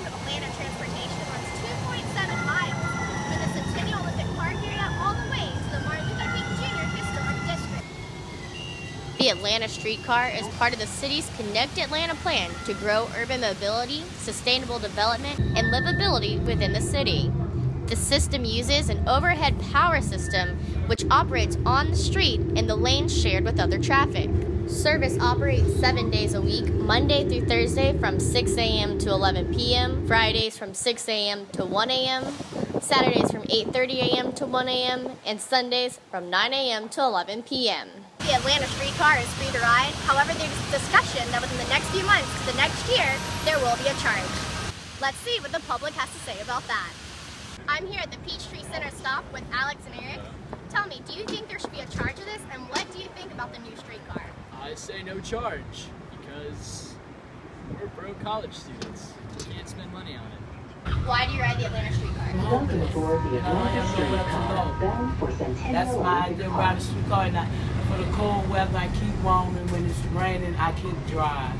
of transportation runs 2.7 miles from the Centennial Olympic Park area all the way to the Martin Luther King Jr. Historic District. The Atlanta Streetcar is part of the city's Connect Atlanta plan to grow urban mobility, sustainable development, and livability within the city. The system uses an overhead power system which operates on the street in the lanes shared with other traffic. Service operates seven days a week, Monday through Thursday from 6 a.m. to 11 p.m., Fridays from 6 a.m. to 1 a.m., Saturdays from 8.30 a.m. to 1 a.m., and Sundays from 9 a.m. to 11 p.m. The Atlanta streetcar is free to ride. However, there's discussion that within the next few months to the next year, there will be a charge. Let's see what the public has to say about that. I'm here at the Peachtree Center stop with Alex and Eric. Say no charge because we're broke college students. We can't spend money on it. Why do you ride the Atlanta streetcar? Welcome aboard the Atlanta streetcar bound for Centennial That's my idea Olympic ride the Park. streetcar and I, for the cold weather I keep warm and when it's raining I keep dry.